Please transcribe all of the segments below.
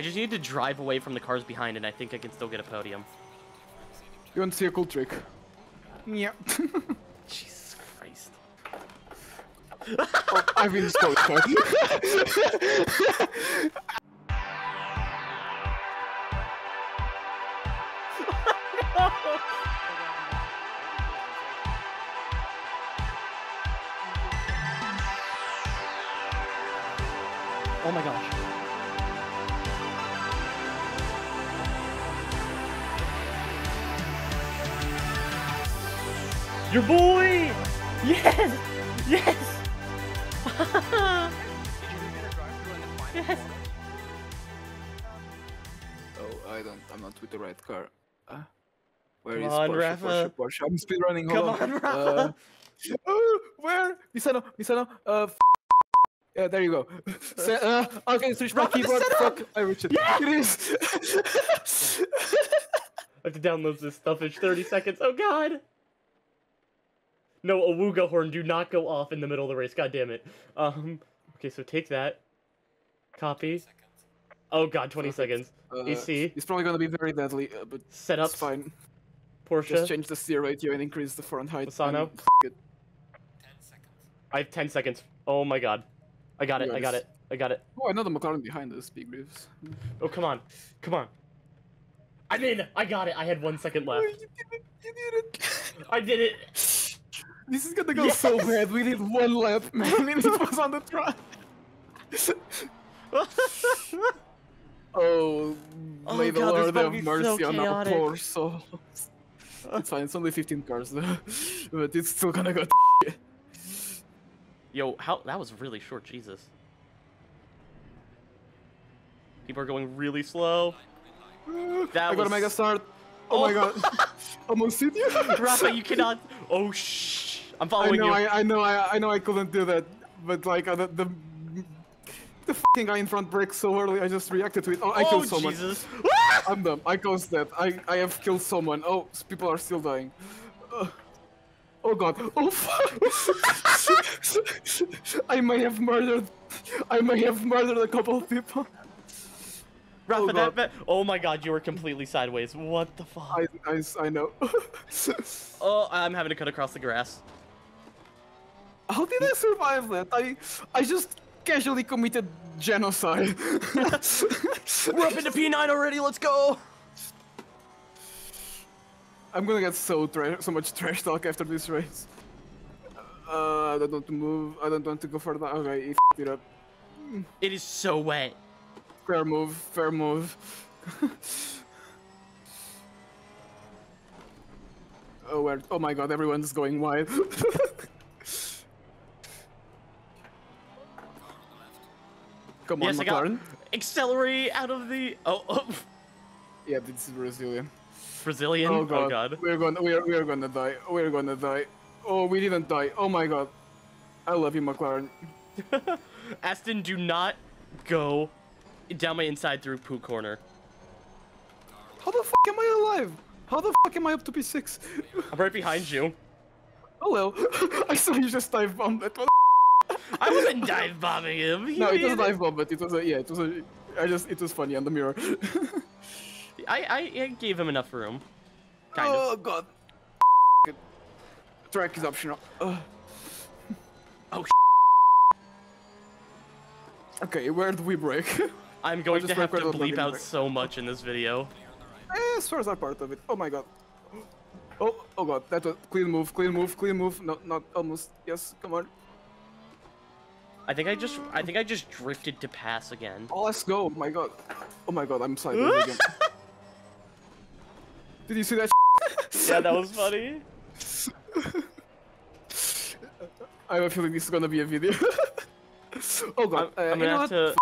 I just need to drive away from the cars behind, and I think I can still get a podium. You want to see a cool trick? Yeah. Jesus Christ. oh, I've been so excited. Your boy! Yes! Yes! yes! oh, I don't. I'm not with the right car. Uh, where Come is on, Porsche, Raffa. Porsche, Porsche? I'm speed running. Come on, on, Raffa. Uh, oh, where? Misano, Misano. Uh, f- yeah, there you go. Se- uh, okay, switch my Raffa, keyboard. Fuck, I reached it. It is. I have to download this stuff. It's 30 seconds. Oh god! No, a Wooga horn, do not go off in the middle of the race. God damn it. Um, okay, so take that. Copy. Oh god, 20 seconds. Uh, AC. It's probably gonna be very deadly, uh, but Setups. it's fine. Porsche. Just change the steer ratio and increase the front height. Fasano. and f- I have 10 seconds. Oh my god. I got it, I got it, I got it. Oh, I know the McLaren behind us, big riffs. Oh, come on. Come on. I'm in! I got it! I had one second Oh, left. you did it! You did it! I did it! This is gonna go so bad. We did one lap, man, and it was on the track. Oh, Oh may the Lord have mercy so on our poor souls. It's fine, it's only 15 cars though. But it's still gonna go to. Yo, how that was really short, Jesus. People are going really slow. That I got a was- mega start. Oh, my oh. god. Almost hit you. Raffa, you cannot. Oh shh! I'm I know, you. I, I know, I, I know I couldn't do that. But like, uh, the, the, the fucking guy in front breaks so early, I just reacted to it. Oh, I oh killed someone. Jesus! I'm dumb. I caused that. I, I have killed someone. Oh, people are still dying. Uh, oh god. Oh fuck. I may have murdered. I may have murdered a couple of people. Raffa, Oh, that. Oh my God, you were completely sideways. What the fuck? I, I, I know. Oh, I'm having to cut across the grass. How did I survive that? I, I just casually committed genocide. We're up into P9 already. Let's go. I'm gonna get so so much trash talk after this race. Uh, I don't want to move. I don't want to go further. Okay, he f***ed it up. It is so wet. Fair move. Fair move. oh, where? Oh my God! Everyone's going wide. Come on, Yes, I got- McLaren. Accelerate out of the. Oh, oh. Yeah, this is Brazilian. Brazilian. Oh, oh god. We're gonna we're we're gonna die. We're gonna die. Oh we didn't die. Oh my god. I love you, McLaren. Aston, do not go down my inside through poo corner. How the fuck am I alive? How the fuck am I up to P6? I'm right behind you. Oh, Hello. I saw you just dive bomb that one. I wasn't dive bombing him. He No, it was dive bomb, but it was a yeah, it was a I just it was funny on the mirror. I, I I gave him enough room. Kind of. oh god. Track is optional. Ugh. Oh. Okay, where do we break? I'm going to have to bleep out break. so much in this video. Eh, stars are part of it. Oh my god. Oh, oh god, that was clean move, clean move, clean move. No, not almost. Yes, come on. I think I just I think I just drifted to pass again. Oh, let's go. Oh my god. Oh my god, I'm sideways again. Did you see that? Yeah, that was funny. I have a feeling this is gonna be a video. oh I'm, god. uh, I'm you gonna have to.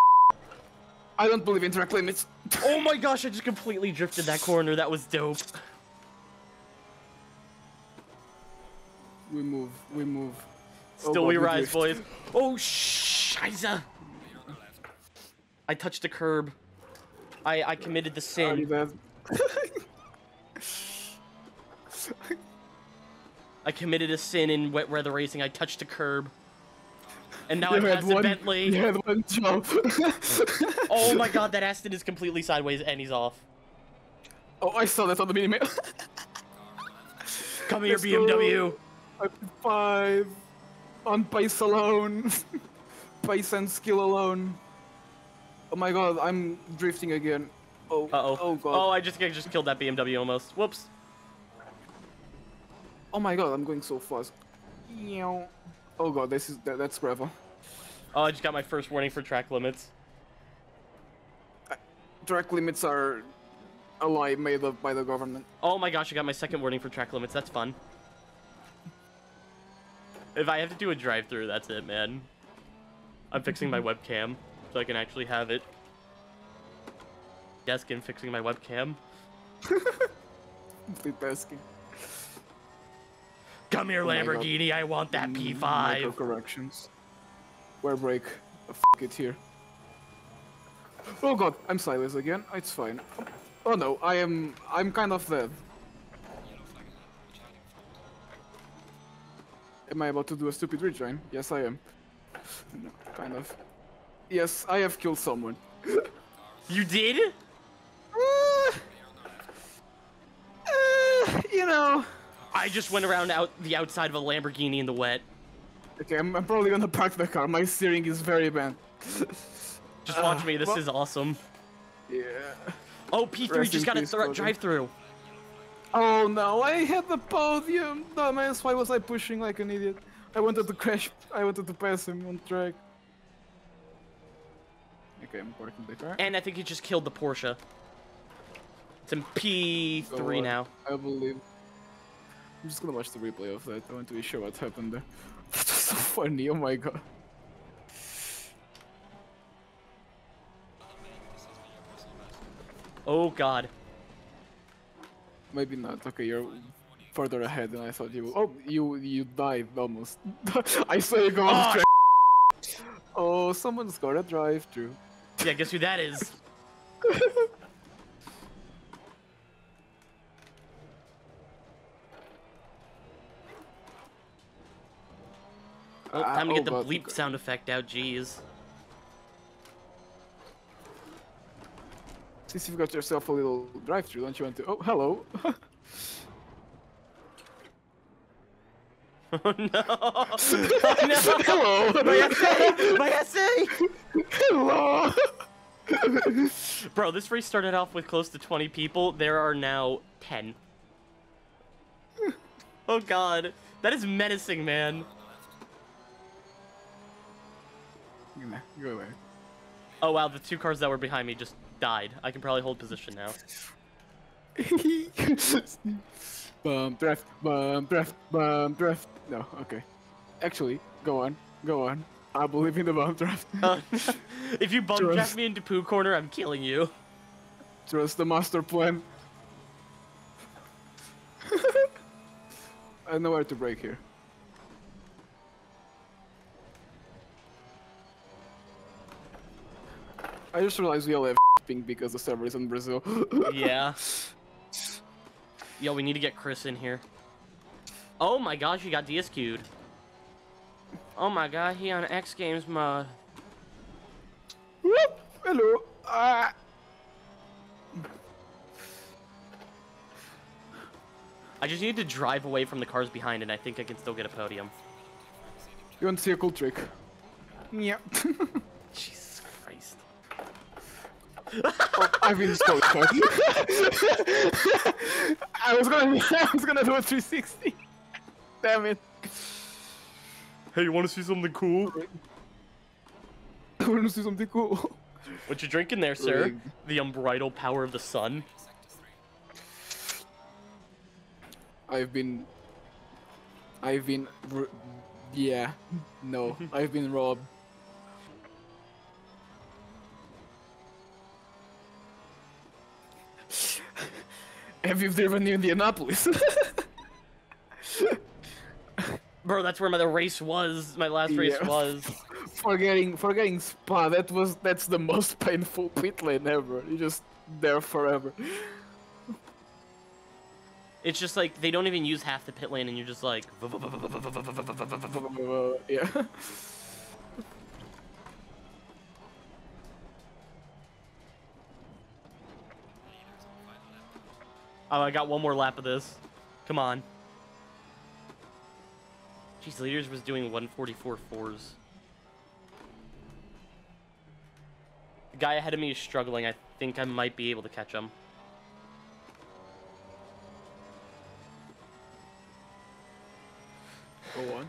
I don't believe in track limits. Oh my gosh! I just completely drifted that corner. That was dope. We move, we move. Oh Still god, we rise, boys. Oh shiza! I touched the curb. I I committed the sin. I committed a sin in wet weather racing. I touched a curb. And now You I had passed a one- Bentley. You had one job. Oh my god, that Aston is completely sideways and he's off. Oh, I saw that on the minimap. Come here, Let's go. BMW. I'm five. On pace alone. pace and skill alone. Oh my god, I'm drifting again. Oh, Uh-oh. oh god. Oh, I just, I just killed that BMW almost. Whoops. Oh my god, I'm going so fast. Oh god, this is that, that's gravel. Oh, I just got my first warning for track limits. Track limits are a lie made up by the government. Oh my gosh, I got my second warning for track limits. That's fun. If I have to do a drive-through, that's it, man. I'm fixing my webcam so I can actually have it. Deskin fixing my webcam. Come here, Oh. Lamborghini. I want that P5. corrections. Where break? F it here. Oh god, I'm sideways again. It's fine. Oh no, I am. I'm kind of dead. Am I about to do a stupid rejoin? Yes, I am. No, kind of. Yes, I have killed someone. You did? Uh, uh, you know. I just went around out the outside of a Lamborghini in the wet. Okay, I'm, I'm probably gonna park the car. My steering is very bad. Just watch Uh, me. This well- is awesome. yeah. Oh, P3 Rest just got a drive-through. Oh no, I had the podium! Dumbass, why was I pushing like an idiot? I wanted to crash, I wanted to pass him on track. Okay, I'm parking the car. And I think he just killed the Porsche. It's in P3 Go on. now. I believe. I'm just gonna watch the replay of that. I want to be sure what happened there. That was so funny, oh my god. Oh god. Maybe not. Okay, you're further ahead than I thought you would. Oh, you you died almost. I saw you go Oh. Oh, someone's got a drive through. Yeah, guess who that is? Oh, Ah, time to oh get the bleep sound effect out, jeez. Since you've got yourself a little drive-through, don't you want to? Oh, hello. Oh no! Oh no! hello. My essay! My essay! hello. Bro, this race started off with close to 20 people. There are now 10. Oh god. That is menacing, man. Nah, Go away. Oh wow, the two cars that were behind me just died. I can probably hold position now. bum draft, bum draft, bum draft. No, okay. Actually, go on, go on. I believe in the bum draft. Uh, if you bum Trust. draft me into poo corner, I'm killing you. Trust the master plan. I know where to break here. I just realized we all have ping because the server is in Brazil. Yeah. Yo, we need to get Chris in here. Oh my gosh, he got DSQ'd. Oh my god, he on X Games mode. Whoop! Hello. Ah. I just need to drive away from the cars behind and I think I can still get a podium. You want to see a cool trick? Yeah. Jesus Christ. I've been so car. I was gonna, I was gonna do a 360. Damn it. Hey, you want to see something cool? I want to see something cool. What you drinking there, sir? Rigged. The unbridled power of the sun. I've been. I've been. Yeah. No. I've been robbed. Have you driven to Indianapolis? Bro, that's where my race was. My last race Yeah. was. forgetting, forgetting Spa. That was that's the most painful pit lane ever. You're just there forever. It's just like they don't even use half the pit lane, and you're just like. yeah. Oh, I got one more lap of this. Come on. Jeez, leaders was doing 144 fours. The guy ahead of me is struggling. I think I might be able to catch him. Go on.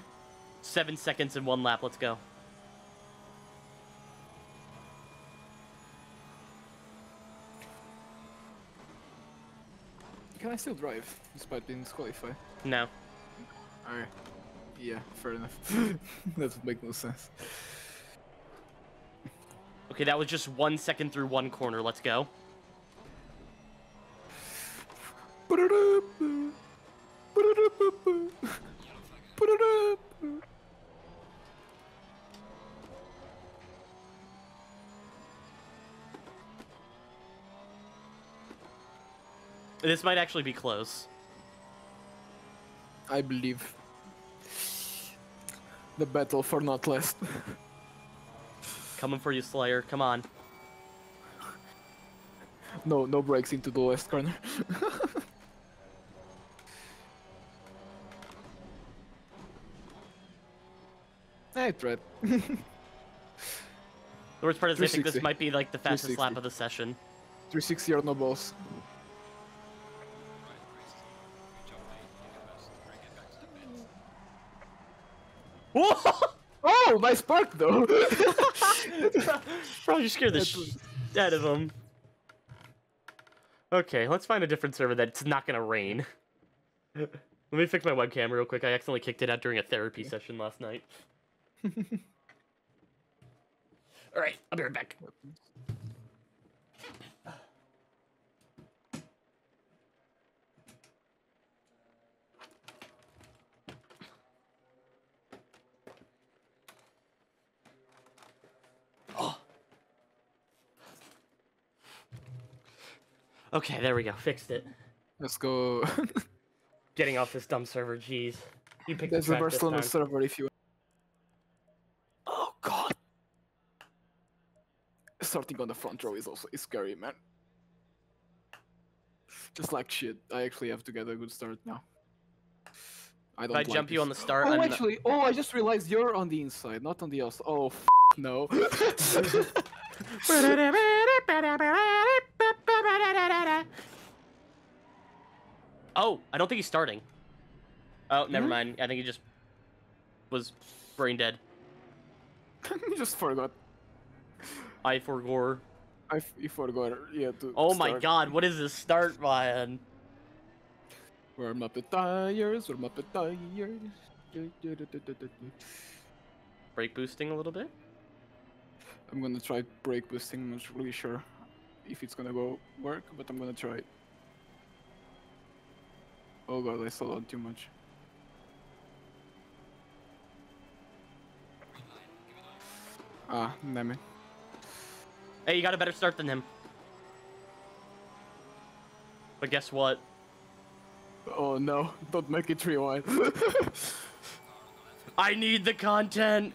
Seven seconds in one lap. Let's go. Can I still drive despite being disqualified? No. Alright. Yeah, fair enough. that would make no sense. Okay, that was just one second through one corner. Let's go. This might actually be close. I believe. The battle for not last. Coming for you, Slayer. Come on. no, no breaks into the last corner. I tried. The worst part is I think this might be like the fastest lap of the session. 360 or no balls. Oh, my spark though. Bro, you scared the shit out of him. Okay, let's find a different server that's not gonna rain. Let me fix my webcam real quick. I accidentally kicked it out during a therapy session last night. Alright, I'll be right back. Okay, there we go. Fixed it. Let's go. Getting off this dumb server, jeez. You picked There's the a track this Barcelona server if you. Oh god. Starting on the front row is also is scary, man. Just like shit, I actually have to get a good start now. I don't If I like jump you on the start, Oh, I'm not- actually, oh, I just realized you're on the inside, not on the outside. Oh, f no. Oh, I don't think he's starting. Oh, never Hmm? mind. I think he just was brain dead. you just forgot. I forgore. I f- you forgot. Yeah. To Oh my god, what is this start, Ryan? Warm up the tires. Warm up the tires. Brake boosting a little bit? I'm gonna try brake boosting. I'm not really sure if it's gonna go work, but I'm gonna try it. Oh god, I slowed down too much. Ah, damn it. Hey, you got a better start than him. But guess what? Oh no, don't make it rewind. I need the content!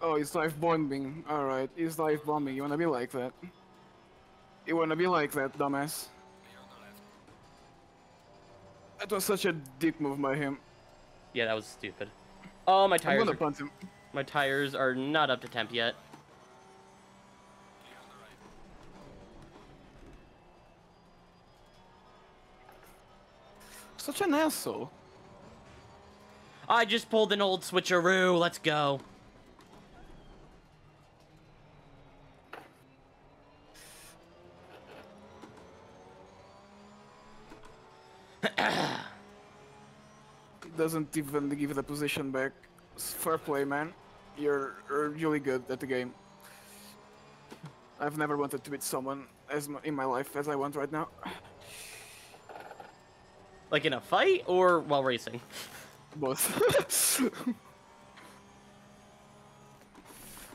oh, it's life bombing. Alright, it's life bombing. You wanna be like that? You wanna be like that, dumbass? That was such a dick move by him. Yeah, that was stupid. Oh, my tires. I'm gonna are, punt him. my tires are not up to temp yet. Such an asshole. I just pulled an old switcheroo. Let's go. Doesn't even give the position back. It's fair play, man. You're, you're really good at the game. I've never wanted to beat someone as m- in my life as I want right now. Like in a fight or while racing? Both.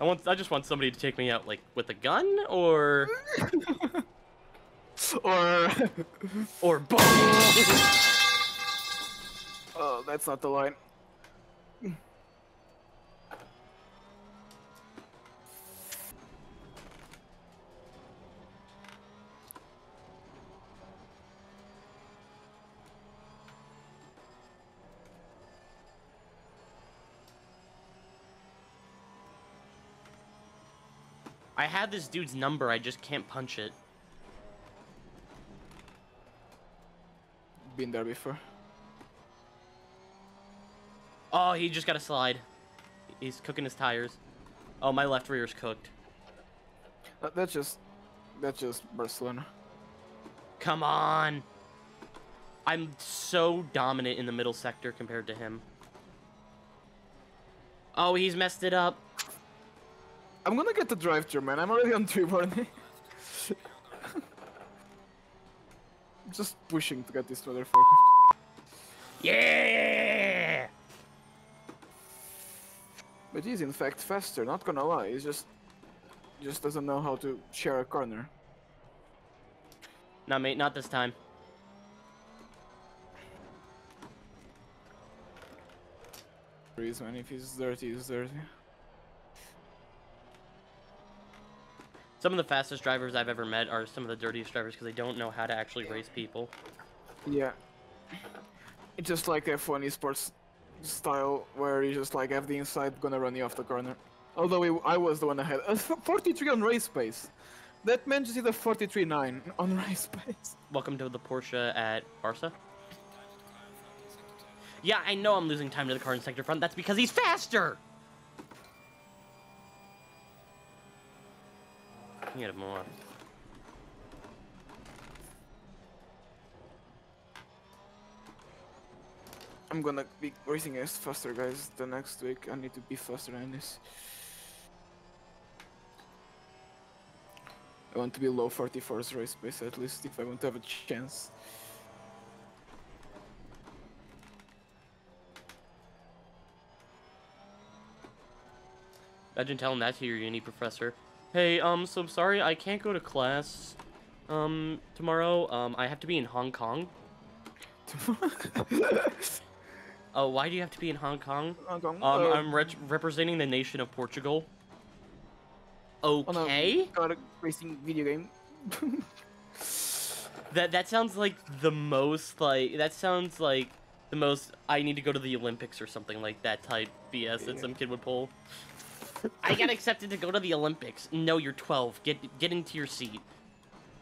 I want. I just want somebody to take me out, like with a gun, or or or boom. oh, that's not the line. I have this dude's number, I just can't punch it. Been there before. Oh, he just got a slide. He's cooking his tires. Oh, my left rear's cooked. That's just, that's just Barcelona. Come on. I'm so dominant in the middle sector compared to him. Oh, he's messed it up. I'm gonna get the drive through, man. I'm already on three warning. just pushing to get this motherfucker. Yeah! But he's in fact faster, not gonna lie. He's just just doesn't know how to share a corner. Nah, mate, not this time. Reason. If he's dirty, he's dirty. Some of the fastest drivers I've ever met are some of the dirtiest drivers because they don't know how to actually race people. Yeah. It's just like F1 esports style, where you just like have the inside gonna run you off the corner. Although it, I was the one ahead. Uh, 43 on race pace. That man just did a 43.9 on race pace. Welcome to the Porsche at Barca. Yeah, I know I'm losing time to the car in sector front. That's because he's faster! Get him more. I'm gonna be racing as faster guys the next week. I need to be faster than this. I want to be low 44's race pace at least if I want to have a chance. Imagine telling that to your uni professor. Hey, um, so I'm sorry, I can't go to class, um, tomorrow. Um, I have to be in Hong Kong. Oh, why do you have to be in Hong Kong? Hong Kong, Um, uh, I'm re representing the nation of Portugal. on a Okay. got a racing video game. That that sounds like the most like that sounds like the most I need to go to the Olympics or something like that type BS that some kid would pull. I got accepted to go to the Olympics. No, you're 12. Get get into your seat.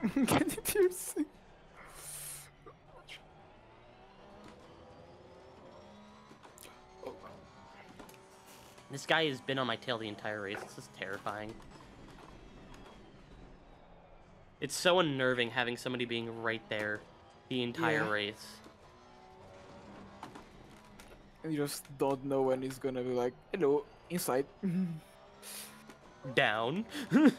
Get into your seat. This guy has been on my tail the entire race. This is terrifying. It's so unnerving having somebody being right there the entire Yeah. race. And you just don't know when he's gonna be like, hello, inside. Down.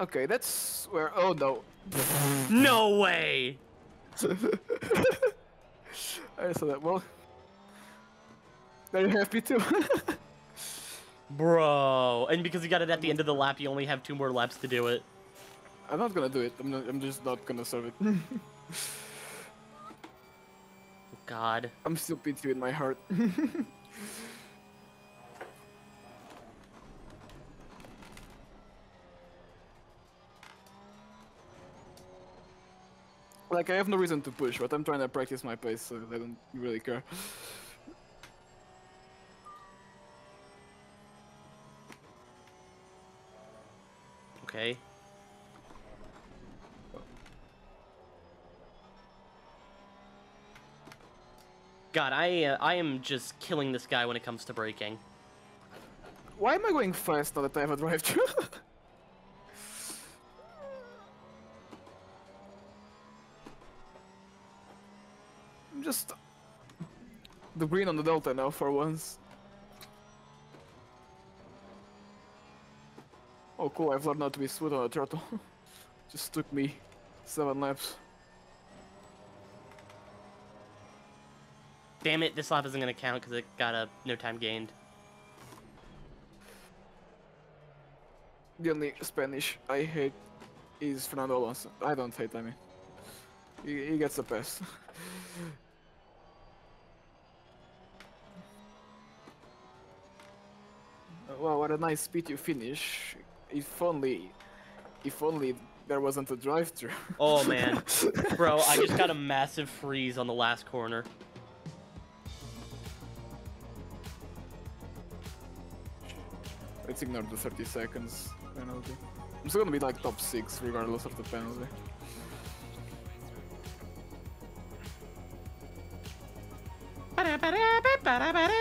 okay, that's where. Oh no. no way! I saw that. Well, very happy too. Bro. And because you got it at the end of the lap, you only have two more laps to do it. I'm not gonna do it. I'm, not, I'm just not gonna serve it. God. I'm still pity in my heart. Like I have no reason to push, but I'm trying to practice my pace, so I don't really care. Okay. God, I uh, I am just killing this guy when it comes to braking. Why am I going fast now that I have a drive just the green on the delta now for once. Oh cool, I've learned how to be smooth on a turtle. just took me seven laps. Damn it, this lap isn't gonna count because it got a no time gained. The only Spanish I hate is Fernando Alonso. I don't hate, I mean. He, he gets the pass. wow, what a nice P2 finish. If only, if only there wasn't a drive-through. Oh man, bro, I just got a massive freeze on the last corner. Let's ignore the 30 seconds penalty. I'm still gonna be like top 6 regardless of the penalty. Ba-da-ba-da-ba-ba-da-ba-da-da.